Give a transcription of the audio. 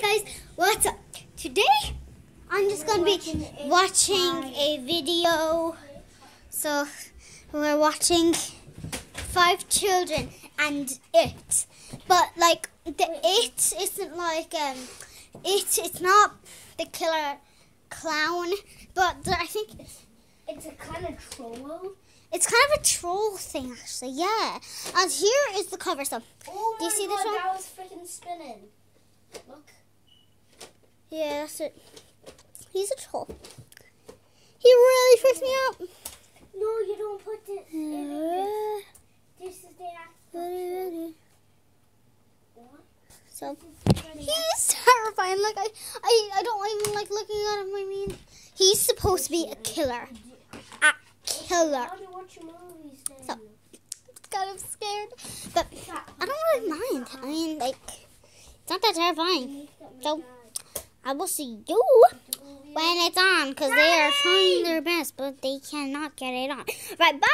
Hey guys, what's up? Today I'm just gonna be watching a video. So we're watching Five Children and It, but like the It isn't like um It. It's not the killer clown, but I think it's, It's a kind of troll. it's kind of a troll thing actually. Yeah, and here is the cover. So Oh Do you see this one? That was freaking spinning. Look. Yeah, that's it. He's a troll. He really freaks me out. No, you don't put it. in it. This is the actual. What? So This he's terrifying. Like I, I, I don't even like looking at him. I mean, he's supposed to be a killer. A killer. How do you watch your movies then? So- Kind of scared, but I don't really mind. I mean, like, it's not that terrifying. So I will see you when it's on, cause they are trying their best, but they cannot get it on. Right, bye.